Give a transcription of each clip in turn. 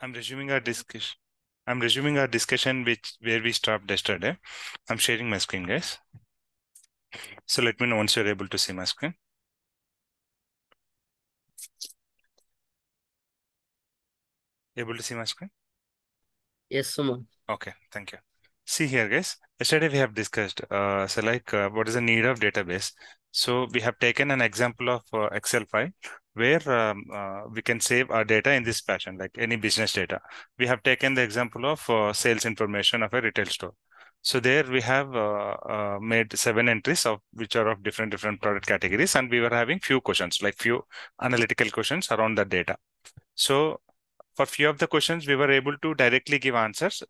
I'm resuming our discussion. I'm resuming our discussion which where we stopped yesterday. I'm sharing my screen, guys. So let me know once you're able to see my screen. Able to see my screen? Yes, Suman. Okay, thank you. See here, guys. Yesterday we have discussed, uh, so like uh, what is the need of database. So we have taken an example of uh, Excel file where um, uh, we can save our data in this fashion, like any business data. We have taken the example of uh, sales information of a retail store. So there we have uh, uh, made seven entries of which are of different different product categories, and we were having few questions, like few analytical questions around the data. So for few of the questions, we were able to directly give answers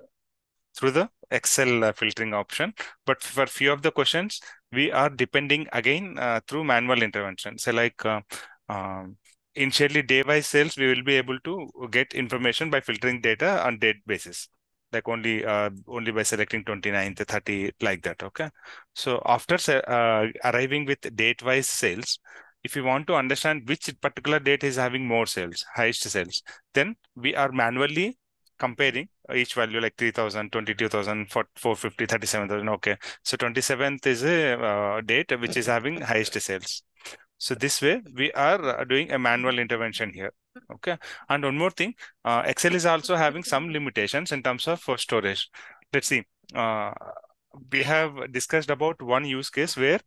through the Excel uh, filtering option. But for few of the questions, we are depending again uh, through manual intervention. So like uh, um, initially day-wise sales, we will be able to get information by filtering data on date basis. Like only uh, only by selecting 29th 30 like that okay? So after uh, arriving with date wise sales if you want to understand which particular date is having more sales highest sales then we are manually comparing each value like 3000 22000 450 37000 okay? So 27th is a uh, date which is having highest sales so this way we are doing a manual intervention here okay? And one more thing uh, excel is also having some limitations in terms of for storage. Let's see uh, we have discussed about one use case where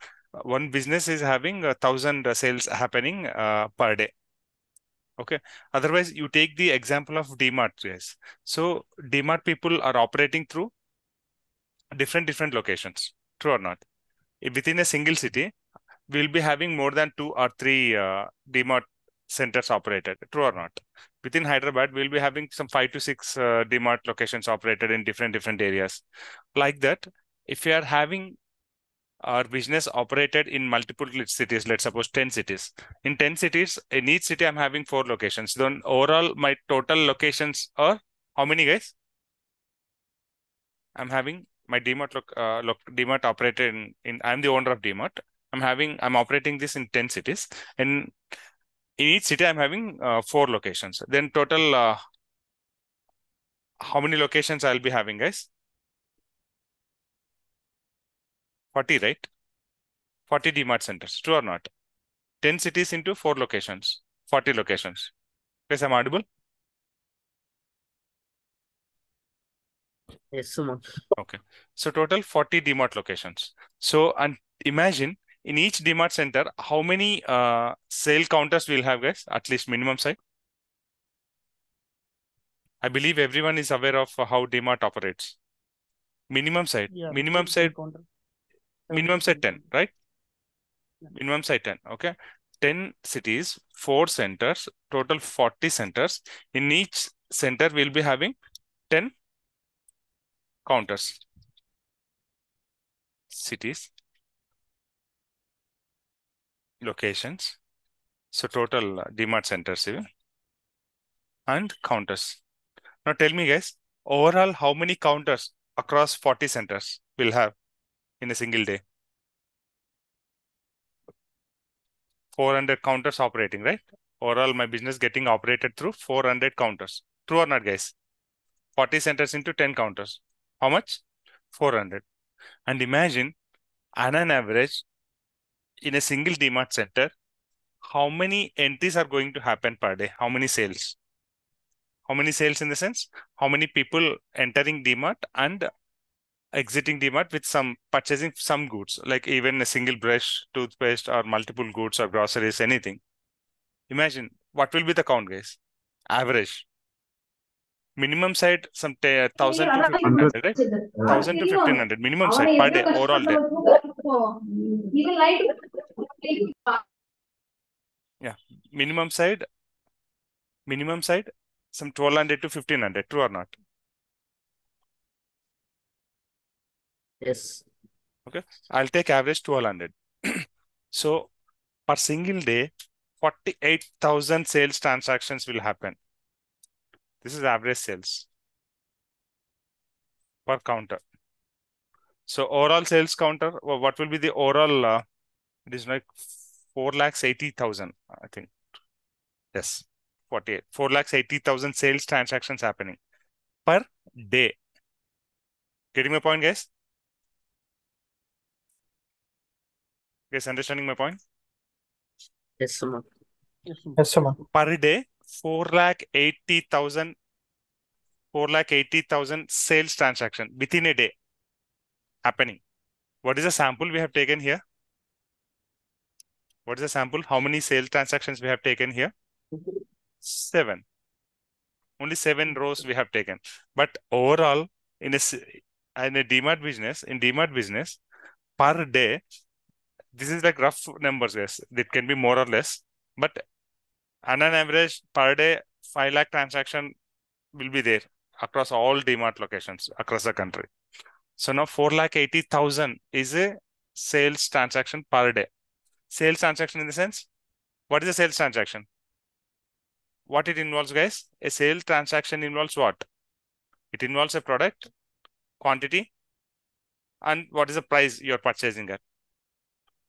one business is having a thousand sales happening uh, per day okay? Otherwise you take the example of dmart yes. So dmart people are operating through different different locations true or not? If within a single city we'll be having more than two or three uh, centers operated true or not? Within hyderabad we'll be having some five to six uh, dmart locations operated in different different areas. Like that if you are having our business operated in multiple cities let's suppose 10 cities. In 10 cities in each city i'm having four locations. Then overall my total locations are how many guys? I'm having my dmart loc, uh, dmart operated in, in i'm the owner of dmart i'm having i'm operating this in 10 cities. And in each city i'm having uh, four locations. Then total uh, how many locations i'll be having guys? 40 right? 40 dmart centers. True or not? 10 cities into four locations. 40 locations. Guys i'm audible? Yes, Suman. okay. So total 40 dmart locations. So and imagine in each DMart center, how many uh, sale counters we'll have, guys? At least minimum side. I believe everyone is aware of how DMart operates. Minimum side. Yeah, minimum side. counter. Minimum side 10, right? Yeah. Minimum side 10. Okay. 10 cities, 4 centers, total 40 centers. In each center, we'll be having 10 counters. Cities, locations. So total uh, DMart centers even and counters. Now tell me guys, overall how many counters across 40 centers will have in a single day? 400 counters operating, right? Overall my business getting operated through 400 counters. True or not guys? 40 centers into 10 counters. How much? 400. And imagine on an average in a single DMart center, how many entries are going to happen per day? How many sales? How many sales in the sense? How many people entering DMart and exiting DMart with some purchasing some goods, like even a single brush, toothpaste, or multiple goods or groceries, anything. Imagine what will be the count, guys? Average. Minimum side some thousand to fifteen hundred, right? Thousand to fifteen hundred minimum side per day, overall day. Yeah, minimum side, minimum side, some 1200 to 1500, true or not? Yes. Okay, I'll take average 1200. so, per single day, 48,000 sales transactions will happen. This is average sales per counter. So, overall sales counter, what will be the overall? Uh, it is like 4 lakhs 80,000, I think. Yes, 48, 4 lakhs 80,000 sales transactions happening per day. Getting my point, guys? Guys, understanding my point? Yes, Suman. Yes, Suman. Per day, 4 lakh 80,000 4 lakh 80,000 sales transaction within a day happening. What is the sample we have taken here? What is the sample? How many sales transactions we have taken here? Seven. Only seven rows we have taken. But overall, in a in a DMart business, in DMart business, per day, this is like rough numbers, yes. It can be more or less, but on an average per day, five lakh transaction will be there across all DMart locations across the country. So now four lakh eighty thousand is a sales transaction per day. Sales transaction in the sense, what is a sales transaction? What it involves, guys? A sale transaction involves what? It involves a product, quantity, and what is the price you're purchasing at.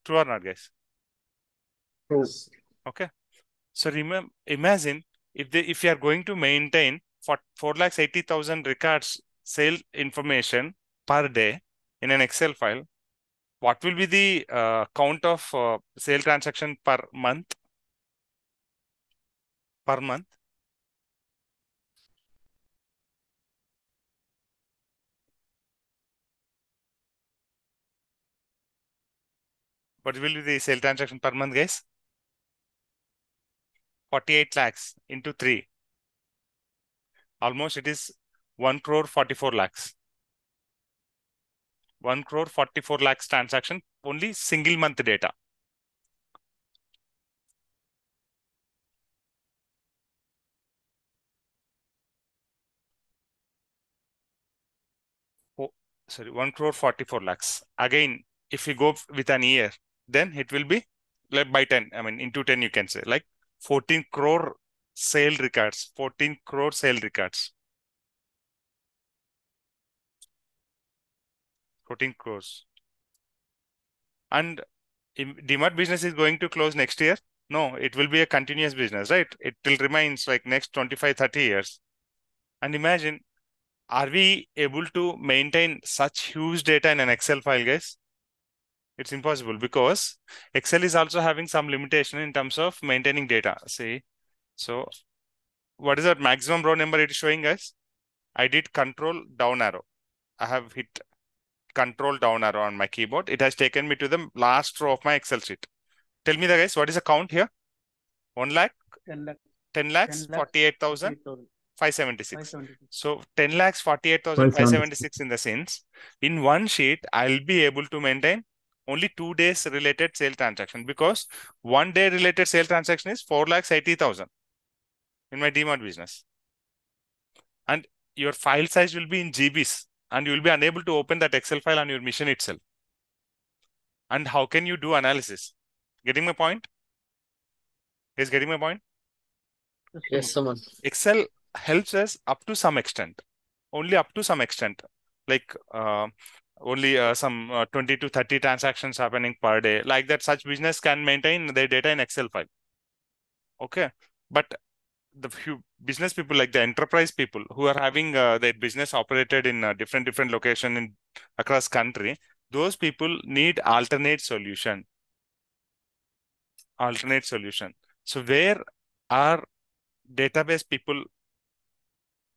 True or not, guys? Yes. Okay. So remember, imagine if they if you are going to maintain for four lakhs eighty thousand records sale information per day in an Excel file, what will be the uh, count of uh, sale transaction per month? Per month? What will be the sale transaction per month, guys? 48 lakhs into 3. Almost it is 1 crore 44 lakhs. 1 crore 44 lakhs transaction, only single month data. Oh, sorry, 1 crore 44 lakhs. Again, if you go with an year, then it will be like by 10. I mean, into 10, you can say like 14 crore sale records, 14 crore sale records. 14 crores. And if DMart business is going to close next year? No, it will be a continuous business, right? It will remains like next 25, 30 years. And imagine, are we able to maintain such huge data in an Excel file, guys? It's impossible because Excel is also having some limitation in terms of maintaining data. See, so what is the maximum row number it is showing guys? I did control down arrow. I have hit control down arrow on my keyboard. It has taken me to the last row of my Excel sheet. Tell me the guys, what is the count here? 1 lakh, 10 lakh, 10 lakhs, 10 48,000, 576. 576. So 10 lakhs 48,576 in the sense, in one sheet, I'll be able to maintain only two days related sale transaction because one day related sale transaction is 4 lakhs 80,000 in my DMart business. And your file size will be in GBs and you will be unable to open that Excel file on your machine itself. And how can you do analysis? Getting my point? Is getting my point? Yes, Suman. Excel helps us up to some extent, only up to some extent, like uh, only uh, some uh, 20 to 30 transactions happening per day. Like that, such business can maintain their data in Excel file. Okay, but the few business people, like the enterprise people who are having uh, their business operated in uh, different different location in across country, those people need alternate solution. Alternate solution. So where are database people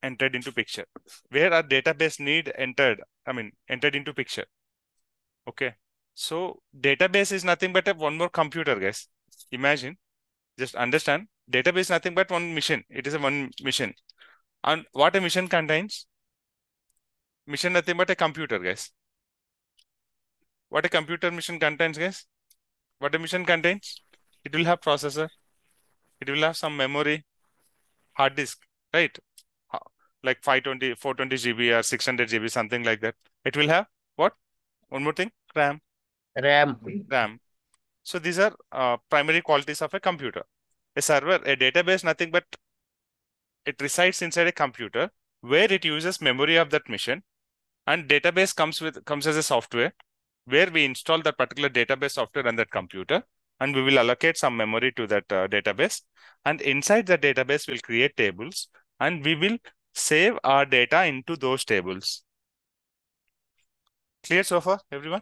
entered into picture? Where our database need entered i mean entered into picture? Okay. So database is nothing but a one more computer guys. Imagine. Just understand database nothing but one mission. it is a one mission. and what a mission contains? Mission nothing but a computer guys. What a computer mission contains guys? What a mission contains? It will have processor. It will have some memory. Hard disk right? Like 520 420 gb or 600 gb something like that. It will have what? One more thing. Ram. RAM. ram. So these are uh, primary qualities of a computer a server a database nothing but it resides inside a computer where it uses memory of that machine and database comes with comes as a software where we install that particular database software on that computer and we will allocate some memory to that uh, database. And inside the database, we'll create tables and we will save our data into those tables. Clear so far, everyone?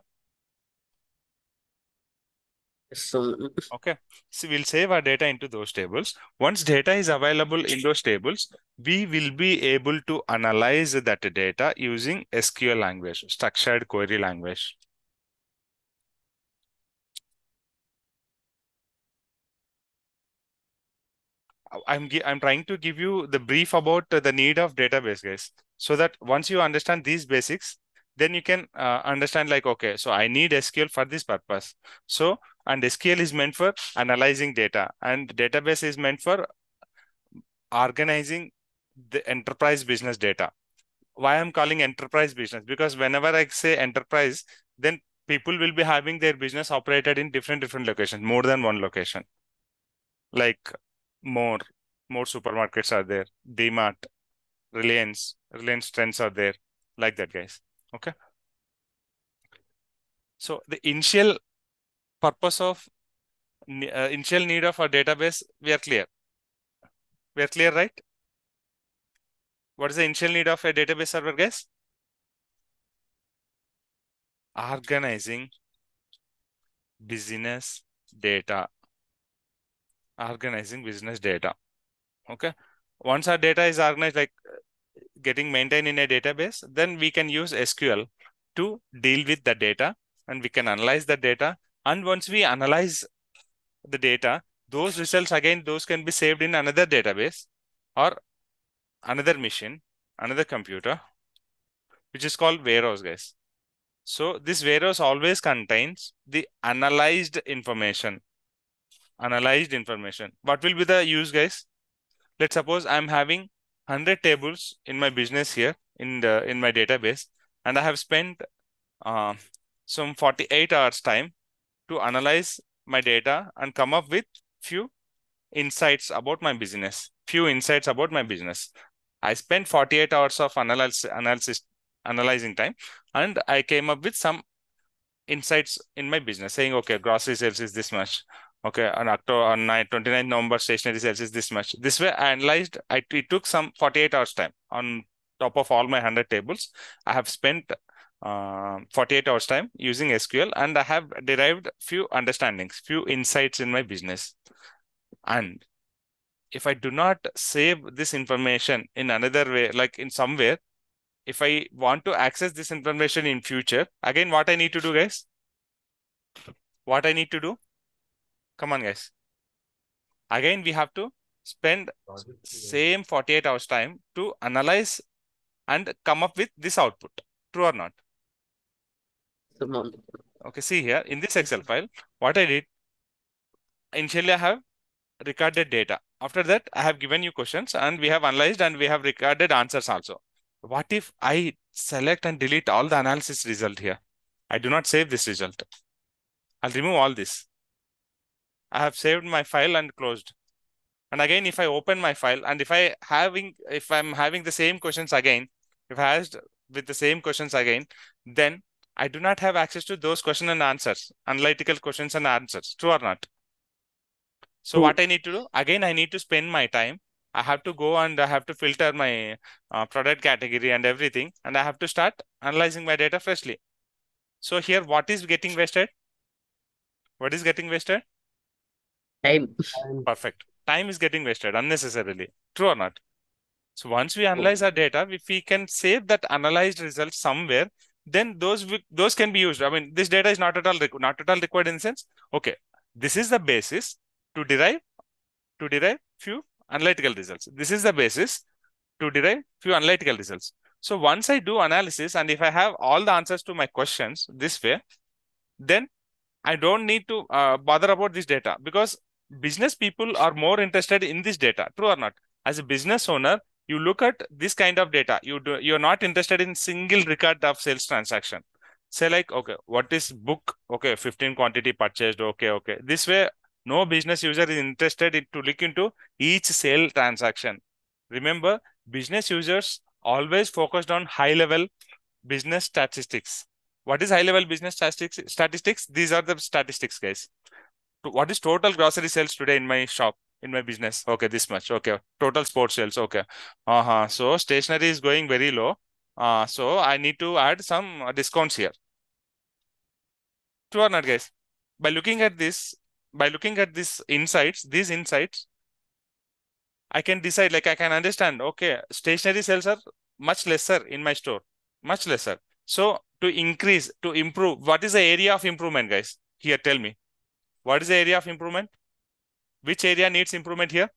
So, Okay, so we'll save our data into those tables. Once data is available in those tables, we will be able to analyze that data using SQL language, structured query language. I'm I'm trying to give you the brief about the need of database, guys, so that once you understand these basics, then you can uh, understand like okay, so I need SQL for this purpose. So and SQL is meant for analyzing data, and database is meant for organizing the enterprise business data. Why I'm calling enterprise business because whenever I say enterprise, then people will be having their business operated in different different locations, more than one location. Like more more supermarkets are there dmart reliance reliance trends are there like that guys okay. So the initial purpose of uh, initial need of a database we are clear. We are clear right? What is the initial need of a database server guys? Organizing business data. Organizing business data. Okay. Once our data is organized, like getting maintained in a database, then we can use SQL to deal with the data and we can analyze the data. And once we analyze the data, those results again, those can be saved in another database or another machine, another computer, which is called warehouse, guys. So this warehouse always contains the analyzed information analyzed information. What will be the use, guys? Let's suppose I'm having 100 tables in my business here in the in my database, and I have spent uh, some 48 hours time to analyze my data and come up with few insights about my business. Few insights about my business. I spent 48 hours of analysis, analysis analyzing time, and I came up with some insights in my business saying, okay, grocery sales is this much, Okay, on October on 9, 29 November, stationery sales is this much. This way, I analyzed. I it took some 48 hours time on top of all my 100 tables. I have spent uh, 48 hours time using SQL, and I have derived few understandings, few insights in my business. And if I do not save this information in another way, like in somewhere, if I want to access this information in future, again, what I need to do, guys? What I need to do? Come on, guys. Again, we have to spend same 48 hours time to analyze and come up with this output. True or not? Okay, see here in this Excel file, what I did, initially I have recorded data. After that, I have given you questions and we have analyzed and we have recorded answers also. What if I select and delete all the analysis result here? I do not save this result. I'll remove all this. I have saved my file and closed. And again, if I open my file and if I having, if I'm having the same questions again, if I asked with the same questions again, then I do not have access to those question and answers, analytical questions and answers. True or not? So True. what I need to do, again, I need to spend my time. I have to go and I have to filter my uh, product category and everything. And I have to start analyzing my data freshly. So here, what is getting wasted? What is getting wasted? Time. Perfect. Time is getting wasted unnecessarily. True or not? So once we analyze our data, if we can save that analyzed result somewhere, then those those can be used. I mean, this data is not at all not at all required in the sense. Okay, this is the basis to derive to derive few analytical results. This is the basis to derive few analytical results. So once I do analysis and if I have all the answers to my questions this way, then I don't need to uh, bother about this data because business people are more interested in this data true or not? As a business owner you look at this kind of data you do you're not interested in single record of sales transaction. Say like okay what is book? Okay 15 quantity purchased. Okay okay. This way no business user is interested in to look into each sale transaction. Remember business users always focused on high level business statistics. What is high level business statistics statistics? These are the statistics guys what is total grocery sales today in my shop in my business? Okay this much. Okay total sports sales. Okay. Uh-huh. So stationery is going very low. Uh so i need to add some discounts here. True or not guys. By looking at this by looking at these insights these insights i can decide like i can understand okay stationery sales are much lesser in my store. Much lesser. So to increase to improve what is the area of improvement guys? Here tell me what is the area of improvement? Which area needs improvement here?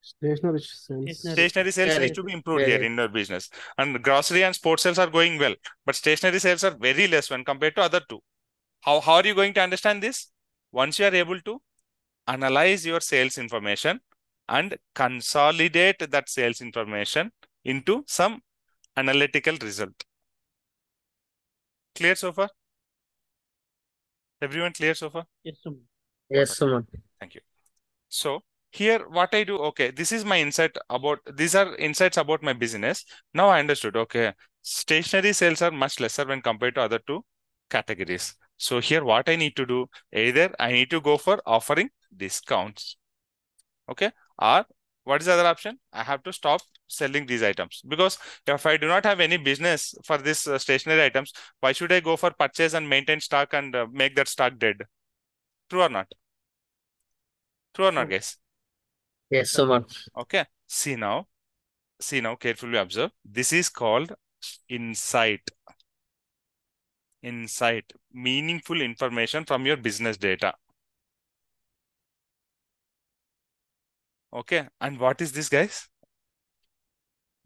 Stationery sales. stationery sales needs Correct. to be improved here in your business. And grocery and sports sales are going well but stationery sales are very less when compared to other two. How, how are you going to understand this? Once you are able to analyze your sales information and consolidate that sales information into some analytical result. Clear so far everyone clear so far Yes, sir. Yes, Suman. Thank you. So here what I do, okay, this is my insight about, these are insights about my business. Now I understood, okay, stationery sales are much lesser when compared to other two categories. So here what I need to do, either I need to go for offering discounts, okay, or what is the other option? I have to stop selling these items because if I do not have any business for this uh, stationery items, why should I go for purchase and maintain stock and uh, make that stock dead? True or not? True or not, guys? Yes, Suman. Okay. See now. See now, carefully observe. This is called insight. Insight. Meaningful information from your business data. Okay. And what is this, guys?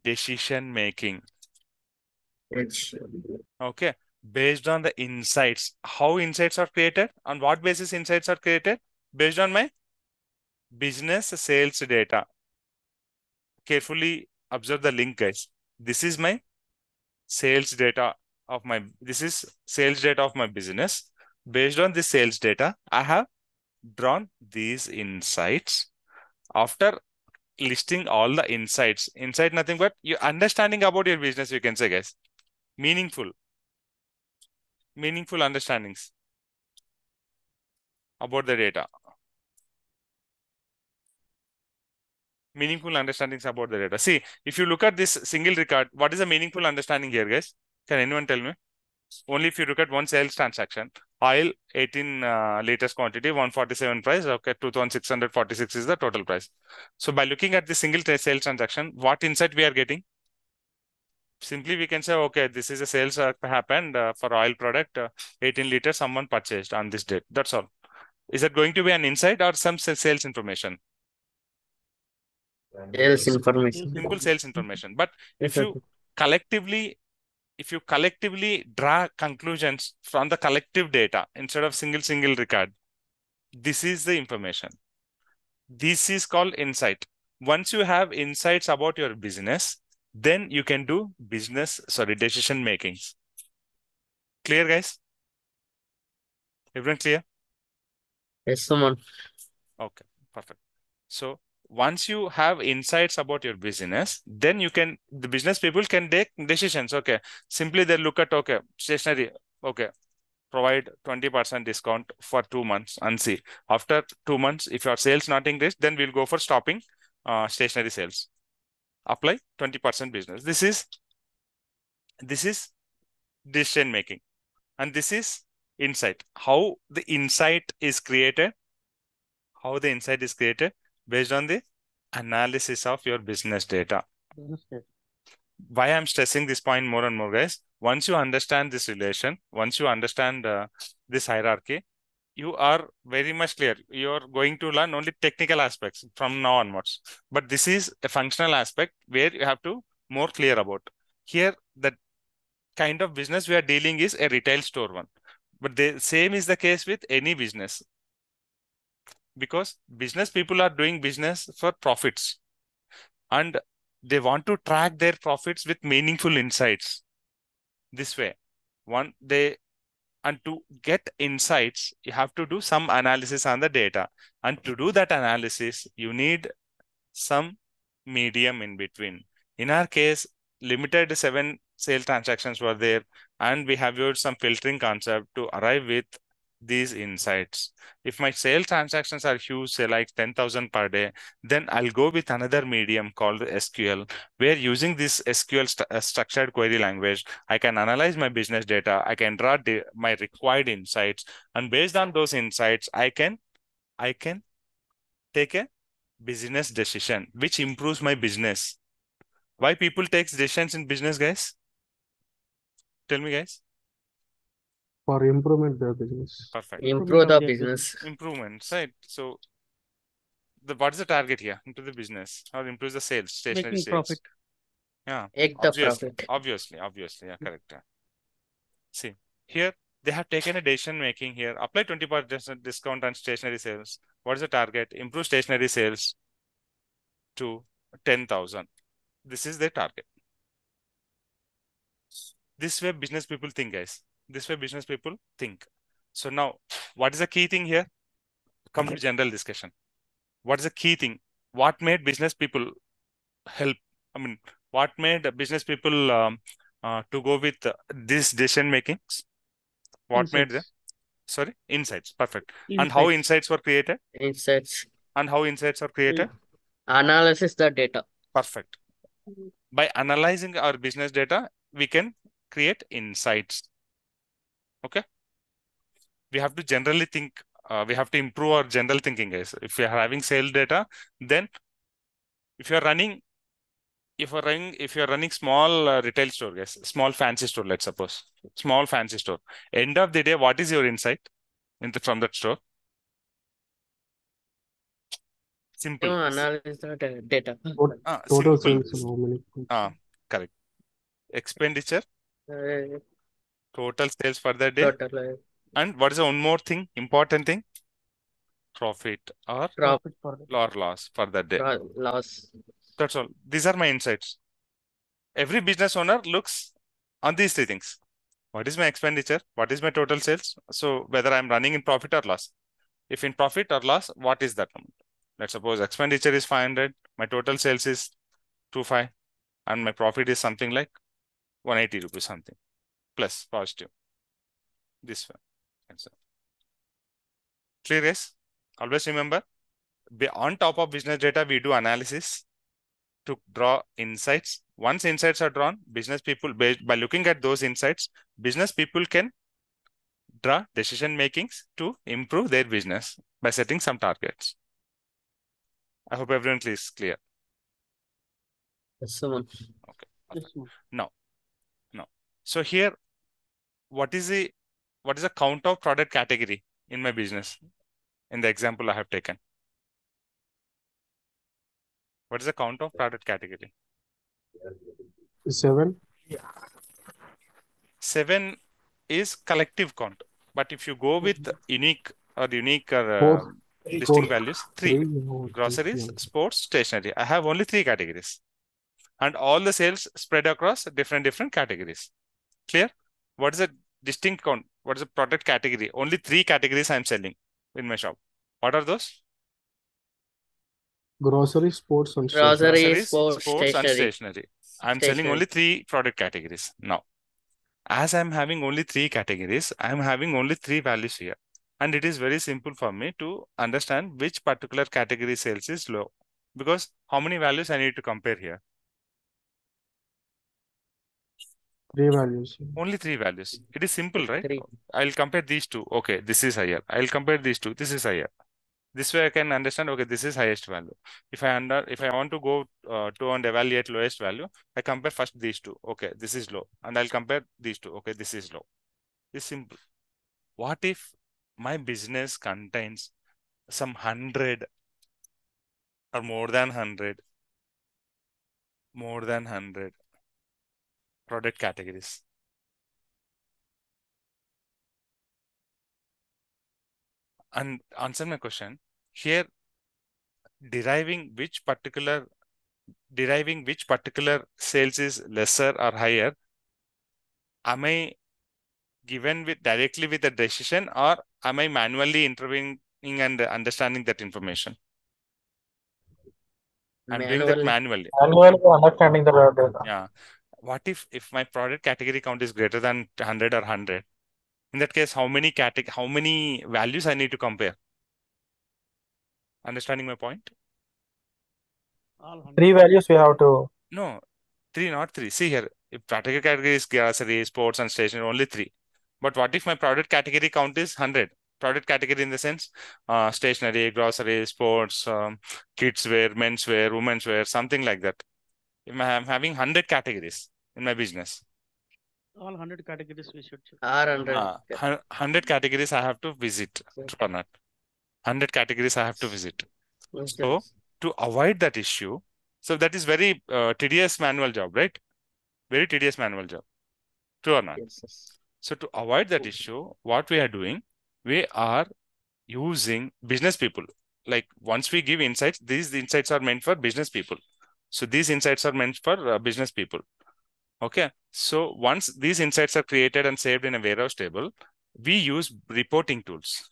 Decision making. Yes. Okay. Based on the insights. How insights are created? On what basis insights are created? Based on my business sales data. Carefully observe the link, guys. This is my sales data of my this is sales data of my business. Based on this sales data, I have drawn these insights. After listing all the insights, insight nothing but you understanding about your business, you can say, guys. Meaningful. Meaningful understandings about the data. Meaningful understandings about the data. See, if you look at this single record, what is a meaningful understanding here, guys? Can anyone tell me? Only if you look at one sales transaction, oil 18 uh, liters quantity, 147 price, okay, 2646 is the total price. So by looking at the single sales transaction, what insight we are getting? Simply we can say, okay, this is a sales uh, happened uh, for oil product, uh, 18 liters, someone purchased on this date. That's all. Is it going to be an insight or some sales information? Sales information. Simple sales information. But if you collectively if you collectively draw conclusions from the collective data instead of single single record this is the information. This is called insight. Once you have insights about your business then you can do business sorry decision makings clear guys? Everyone clear? Yes, Suman. Okay, perfect. So once you have insights about your business, then you can, the business people can take decisions. Okay, simply they look at, okay, stationery okay, provide 20% discount for two months and see. After two months, if your sales not increased, then we'll go for stopping uh, stationery sales. Apply 20% business. This is, this is decision making. And this is insight. How the insight is created how the insight is created based on the analysis of your business data. Why I'm stressing this point more and more, guys. Once you understand this relation, once you understand uh, this hierarchy, you are very much clear. You're going to learn only technical aspects from now onwards. But this is a functional aspect where you have to more clear about. Here, the kind of business we are dealing is a retail store one. But the same is the case with any business because business people are doing business for profits. And they want to track their profits with meaningful insights this way. One they and to get insights you have to do some analysis on the data. And to do that analysis you need some medium in between. In our case limited seven sale transactions were there and we have used some filtering concept to arrive with these insights. If my sales transactions are huge, say like 10,000 per day, then I'll go with another medium called SQL, where using this SQL st uh, structured query language, I can analyze my business data, I can draw my required insights, and based on those insights, I can, I can take a business decision, which improves my business. Why people takes decisions in business, guys? Tell me, guys for improvement their business. Perfect. Improve the business. Improvements, right? So the what is the target here? Into the business or improve the sales, stationery Making sales. profit. Yeah. Take the obviously, profit. obviously, obviously, yeah, correct. yeah. See, here they have taken a decision making here. Apply 20% discount on stationery sales. What is the target? Improve stationery sales to 10,000. This is their target. This way business people think, guys. This way business people think. So now, what is the key thing here? Come to general discussion. What is the key thing? What made business people help? I mean, what made business people um, uh, to go with uh, this decision makings? What Insights. made them? Sorry, insights. Perfect. And how insights were created? Insights. And how insights are created? Analysis the data. Perfect. By analyzing our business data, we can create insights. Okay. We have to generally think, uh, we have to improve our general thinking, guys. If we are having sales data, then if you are running, if you're running, if you're running small uh, retail store, guys, small fancy store, let's suppose, small fancy store. End of the day, what is your insight into from that store? Simple. To analyze the data. Ah, Total simple. sales and how many. Ah, correct. Expenditure, Uh, total sales for the day. total And what is the one more thing, important thing? Profit or, profit for the or loss for that day. loss. That's all. These are my insights. Every business owner looks on these three things. What is my expenditure? What is my total sales? So whether I'm running in profit or loss. If in profit or loss, what is that amount? Let's suppose expenditure is 500, my total sales is 25, and my profit is something like 180 rupees something plus positive. This one. Answer. Clear, yes? Always remember, be on top of business data, we do analysis to draw insights. Once insights are drawn, business people, by, by looking at those insights, business people can draw decision makings to improve their business by setting some targets. I hope everyone is clear. Yes, someone. yes, ma'am. So here, what is the what is the count of product category in my business? In the example I have taken. What is the count of product category? Seven. Yeah. Seven is collective count. But if you go with unique or unique or uh, distinct values, three. Groceries, sports, stationery. I have only three categories. And all the sales spread across different different categories. Clear? What is the distinct count? What is the product category? Only three categories I'm selling in my shop. What are those? Grocery, sports, and Grocery, stationery. Groceries, sports, sports, and stationery. stationery. I'm selling only three product categories now. As I'm having only three categories, I'm having only three values here. And it is very simple for me to understand which particular category sales is low. Because how many values I need to compare here? Three values. Only three values. It is simple, right? Three. I'll compare these two. Okay, this is higher. I'll compare these two. This is higher. This way I can understand, okay, this is highest value. If I under if I want to go uh, to and evaluate lowest value, I compare first these two. Okay, this is low. And I'll compare these two. Okay, this is low. It's simple. What if my business contains some hundred or more than hundred, more than hundred product categories? and answer my question here deriving which particular deriving which particular sales is lesser or higher am i given with directly with a decision or am i manually intervening and understanding that information i'm doing that Manually. manually Manually understanding the data. yeah what if if my product category count is greater than 100 or 100 In that case, how many category, how many values I need to compare? Understanding my point? All. Three values we have to. No, three, not three. See here, if product category is grocery, sports, and stationery, only three. But what if my product category count is 100? Product category in the sense, uh, stationery, grocery, sports, um, kids wear, men's wear, women's wear, something like that. If I'm having 100 categories in my business, All hundred categories we should. check. R hundred. uh, 100 categories I have to visit Okay. or not. 100 categories I have to visit. Yes, So, to avoid that issue, so that is very uh, tedious manual job, right? Very tedious manual job. True or not? Yes, yes. So to avoid that issue, what we are doing, we are using business people. Like once we give insights, these insights are meant for business people. So these insights are meant for uh, business people. Okay. So once these insights are created and saved in a warehouse table, we use reporting tools.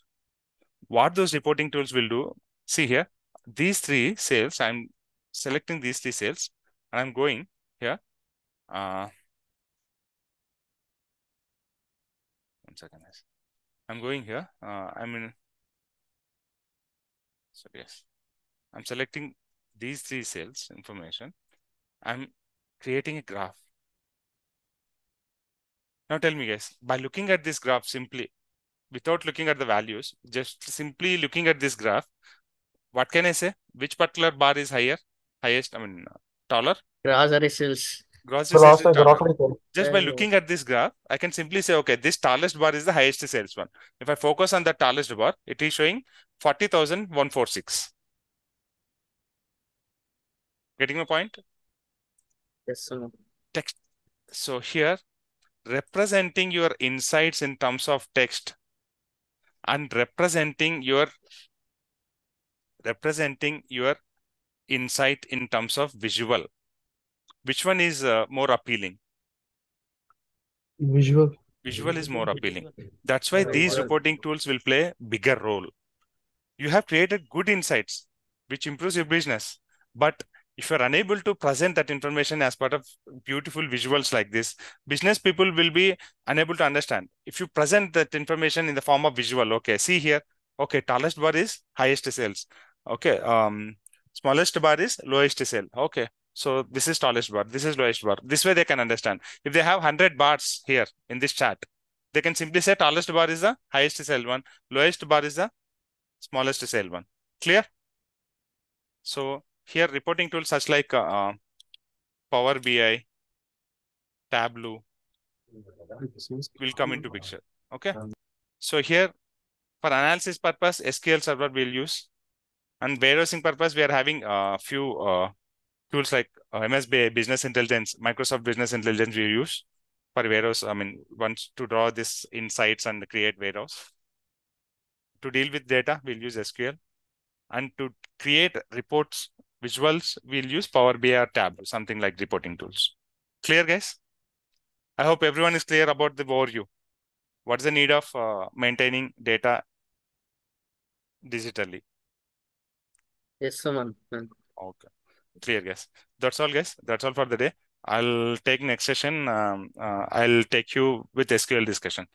What those reporting tools will do, see here, these three sales, I'm selecting these three sales and I'm going here. Uh, one second. I'm going here. Uh, I'm in. So yes, I'm selecting these three cells information. I'm creating a graph. Now tell me guys, by looking at this graph simply, without looking at the values, just simply looking at this graph, what can I say? Which particular bar is higher? Highest, I mean, uh, taller? Grocery sales. Grocery sales is Grocery, taller. grocery sale. Just by looking at this graph, I can simply say, okay, this tallest bar is the highest sales one. If I focus on the tallest bar, it is showing 40,146. Getting my point? Yes, sir. Text. So here, representing your insights in terms of text and representing your representing your insight in terms of visual. Which one is uh, more appealing? Visual. Visual is more appealing. That's why these reporting tools will play bigger role. You have created good insights, which improves your business. But if you're unable to present that information as part of beautiful visuals like this, business people will be unable to understand. If you present that information in the form of visual, okay, see here, okay, tallest bar is highest sales. Okay, um, smallest bar is lowest sale. Okay, so this is tallest bar, this is lowest bar. This way they can understand. If they have 100 bars here in this chart, they can simply say tallest bar is the highest sale one, lowest bar is the smallest sale one. Clear? So here reporting tools such like uh, uh, Power BI, Tableau will come into picture. Okay. So here for analysis purpose, SQL Server we'll use. And warehousing purpose, we are having a few uh, tools like uh, MSBI Business Intelligence, Microsoft Business Intelligence we use for warehouse. I mean, once to draw this insights and create warehouse. To deal with data, we'll use SQL. And to create reports, visuals, we'll use Power BI or Tab, something like reporting tools. Clear, guys? I hope everyone is clear about the overview. What's the need of uh, maintaining data digitally? Yes, man. Okay, clear, guys. That's all, guys. That's all for the day. I'll take next session. Um, uh, I'll take you with SQL discussion.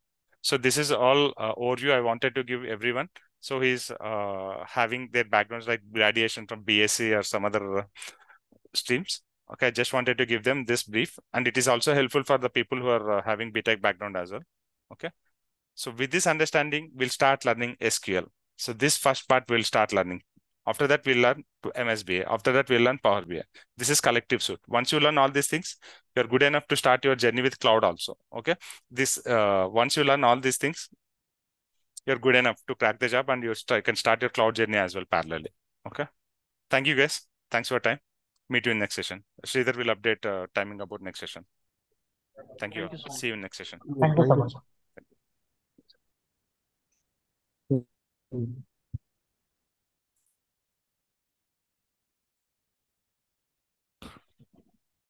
So this is all uh, overview I wanted to give everyone. So he's uh, having their backgrounds like graduation from BSc or some other uh, streams. Okay, I just wanted to give them this brief, and it is also helpful for the people who are uh, having BTech background as well. Okay, so with this understanding, we'll start learning SQL. So this first part we'll start learning. After that, we'll learn MSBI. After that, we'll learn Power BI. This is collective suite. Once you learn all these things, you're good enough to start your journey with cloud also. Okay. This uh, once you learn all these things, you're good enough to crack the job and you st can start your cloud journey as well parallelly. Okay. Thank you guys. Thanks for your time. Meet you in next session. Sridhar will update uh, timing about next session. Thank you. Thank you so. See you in next session. Thank you so much. much.